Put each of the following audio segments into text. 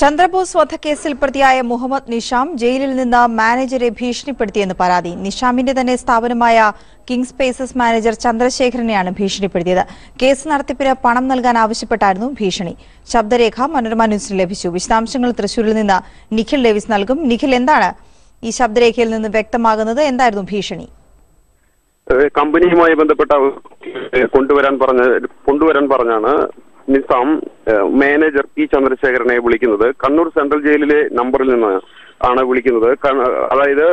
ചന്ദ്രബോസ് വധക്കേസിൽ പ്രതിയായ മുഹമ്മദ് നിഷാം ജയിലിൽ നിന്ന് മാനേജരെ ഭീഷണിപ്പെടുത്തിയെന്ന് പരാതി. നിഷാമിന്റെ തന്നെ സ്ഥാപനമായ കിങ് സ്പേസസ് മാനേജർ ചന്ദ്രശേഖരനെയാണ് ഭീഷണിപ്പെടുത്തിയത്. കേസ് നടത്തിപ്പിന് പണം നൽകാൻ ആവശ്യപ്പെട്ടായിരുന്നു ഭീഷണി. ശബ്ദരേഖ മനോരമ ന്യൂസിന് ലഭിച്ചു. വിശദാംശങ്ങൾ തൃശൂരിൽ നിന്ന് നിഖിൽ ഡേവിസ് നൽകും. നിഖിൽ എന്താണ് ഈ ശബ്ദരേഖയിൽ നിന്ന് വ്യക്തമാകുന്നത്? എന്തായിരുന്നു ഭീഷണി? കമ്പനിയുമായി ബന്ധപ്പെട്ട കൊണ്ടുവരാൻ പറഞ്ഞ കൊണ്ടുവരാൻ പറഞ്ഞാണ് നിസാം മാനേജർ പി ചന്ദ്രശേഖരനെ വിളിക്കുന്നത്. കണ്ണൂർ സെൻട്രൽ ജയിലിലെ നമ്പറിൽ നിന്ന് ആണ് വിളിക്കുന്നത്. അതായത്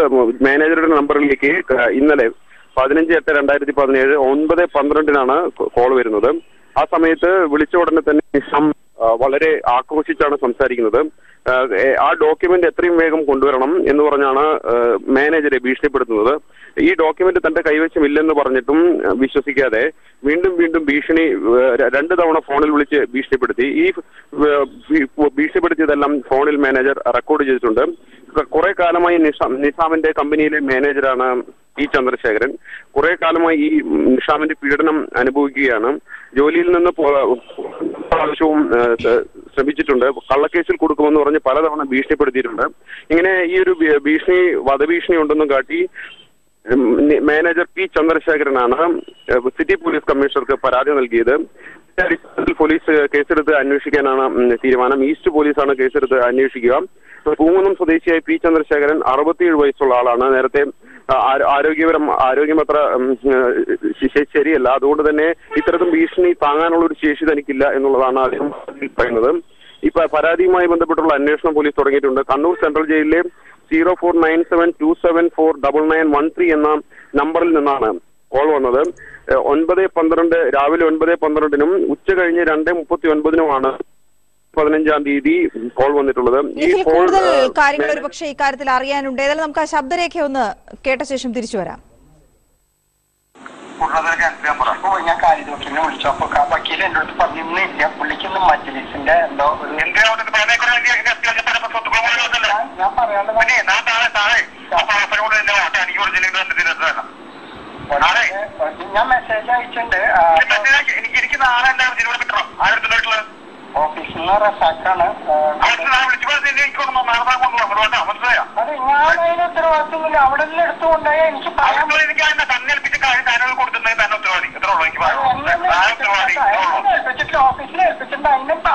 മാനേജറുടെ നമ്പറിലേക്ക് ഇന്നലെ പതിനഞ്ച് എട്ട് രണ്ടായിരത്തി പതിനേഴ് ഒൻപത് പന്ത്രണ്ടിനാണ് കോൾ വരുന്നത്. ആ സമയത്ത് വിളിച്ച ഉടനെ തന്നെ നിസാം വളരെ ആക്രോശിച്ചാണ് സംസാരിക്കുന്നത്. ആ, ഡോക്യുമെന്റ് എത്രയും വേഗം കൊണ്ടുവരണം എന്ന് പറഞ്ഞാണ് മാനേജരെ ഭീഷണിപ്പെടുത്തുന്നത്. ഈ ഡോക്യുമെന്റ് തന്റെ കൈവശമില്ലെന്ന് പറഞ്ഞിട്ടും വിശ്വസിക്കാതെ വീണ്ടും വീണ്ടും ഭീഷണി രണ്ടു തവണ ഫോണിൽ വിളിച്ച് ഭീഷണിപ്പെടുത്തി. ഈ ഭീഷണിപ്പെടുത്തിയതെല്ലാം ഫോണിൽ മാനേജർ റെക്കോർഡ് ചെയ്തിട്ടുണ്ട്. കുറെ കാലമായി നിഷാം നിസാമിന്റെ കമ്പനിയിലെ മാനേജറാണ് ഈ ചന്ദ്രശേഖരൻ. കുറെ കാലമായി ഈ നിഷാമിന്റെ പീഡനം അനുഭവിക്കുകയാണ്. ജോലിയിൽ നിന്ന് പ്രാവശ്യവും ശ്രമിച്ചിട്ടുണ്ട്. കള്ളക്കേസിൽ കൊടുക്കുമെന്ന് പറഞ്ഞ് പലതവണ ഭീഷണിപ്പെടുത്തിയിട്ടുണ്ട്. ഇങ്ങനെ ഈ ഒരു ഭീഷണി വധഭീഷണി ഉണ്ടെന്നും കാട്ടി മാനേജർ പി ചന്ദ്രശേഖരനാണ് സിറ്റി പോലീസ് കമ്മീഷണർക്ക് പരാതി നൽകിയത്. പോലീസ് കേസെടുത്ത് അന്വേഷിക്കാനാണ് തീരുമാനം. ഈസ്റ്റ് പോലീസാണ് കേസെടുത്ത് അന്വേഷിക്കുക. പൂങ്കുന്നം സ്വദേശിയായ പി ചന്ദ്രശേഖരൻ അറുപത്തിയേഴ് വയസ്സുള്ള ആളാണ്. നേരത്തെ ആരോഗ്യപരം ആരോഗ്യം അത്ര ശരിയല്ല. അതുകൊണ്ട് തന്നെ ഇത്തരത്തിൽ ഭീഷണി താങ്ങാനുള്ള ഒരു ശേഷി തനിക്കില്ല എന്നുള്ളതാണ് അദ്ദേഹം പറയുന്നത്. ഇപ്പൊ പരാതിയുമായി ബന്ധപ്പെട്ടുള്ള അന്വേഷണം പോലീസ് തുടങ്ങിയിട്ടുണ്ട്. കണ്ണൂർ സെൻട്രൽ ജയിലിലെ zero four nine seven two seven four double nine one three എന്ന നമ്പറിൽ നിന്നാണ് കോൾ വന്നത്. ഒൻപത് പന്ത്രണ്ട് രാവിലെ ഒൻപത് പന്ത്രണ്ടിനും ഉച്ച കഴിഞ്ഞ് രണ്ട് മുപ്പത്തി ഒൻപതിനുമാണ് പതിനഞ്ചാം തീയതി കോൾ വന്നിട്ടുള്ളത്. ഈ ഏഹ്, കാര്യങ്ങൾ ഒരു പക്ഷേ ഇക്കാര്യത്തിൽ അറിയാനുണ്ട്. ഏതായാലും നമുക്ക് ആ ശബ്ദരേഖ ഒന്ന് കേട്ട ശേഷം തിരിച്ചു വരാം. പറ. അപ്പൊ ഞാൻ കാര്യദോഷനെ വിളിച്ചു. അപ്പൊ ക- വക്കീൽ എന്റെ അടുത്ത് പറഞ്ഞിരുന്നില്ല പുള്ളിക്ക് ഇന്ന് മജ്ലിസിന്റെ എന്തോ ഒരു ഞാൻ- ഞാൻ പറയാനുള്ളത് ഞാൻ മെസ്സേജ് അയച്ചിട്ടുണ്ട്. ആ, സക്കാണ് അതെ ഞാൻ അതിന് ഉത്തരവാദിത്തമില്ല അവിടെ നിന്ന് എടുത്തുകൊണ്ടേ എനിക്ക് പറയാൻ ഓഫീസിൽ ഏൽപ്പിച്ചിട്ടുണ്ട്. അതിന് പാതി-